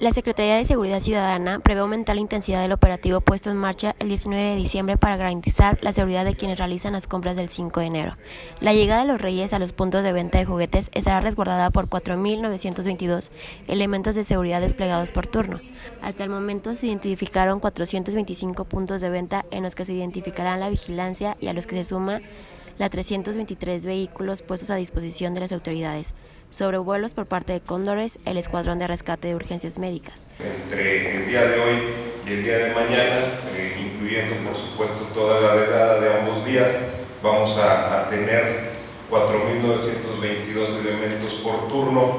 La Secretaría de Seguridad Ciudadana prevé aumentar la intensidad del operativo puesto en marcha el 19 de diciembre para garantizar la seguridad de quienes realizan las compras del 5 de enero. La llegada de los Reyes a los puntos de venta de juguetes estará resguardada por 4.922 elementos de seguridad desplegados por turno. Hasta el momento se identificaron 425 puntos de venta en los que se identificarán la vigilancia y a los que se suma la 323 vehículos puestos a disposición de las autoridades sobrevuelos por parte de Cóndores, el Escuadrón de Rescate de Urgencias Médicas. Entre el día de hoy y el día de mañana, eh, incluyendo por supuesto toda la velada de ambos días, vamos a, tener 4.922 elementos por turno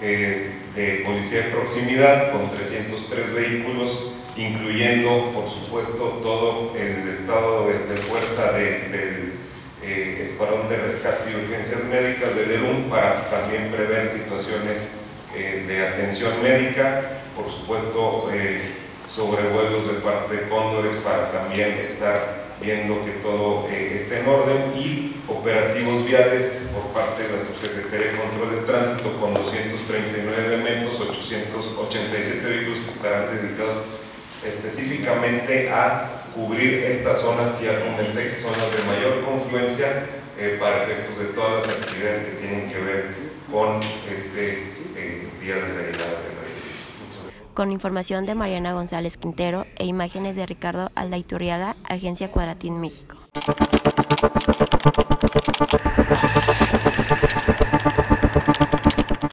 eh, de policía de proximidad con 303 vehículos, incluyendo por supuesto todo el estado de, de fuerza del de, eh, Escuadrón de Rescate y Urgencias Médicas de DELUM para también prever situaciones eh, de atención médica, por supuesto eh, sobrevuelos de parte de Cóndores para también estar viendo que todo eh, esté en orden. Y operativos viales por parte de la Subsecretaría de Control de Tránsito con 239 elementos, 887 vehículos que estarán dedicados específicamente a cubrir estas zonas que ya comenté que son las de mayor confluencia eh, para efectos de todas las actividades que tienen que ver con este eh, Día de la Llegada de Reyes. Con información de Mariana González Quintero e imágenes de Ricardo Aldaiturriaga, Agencia Cuadratín México.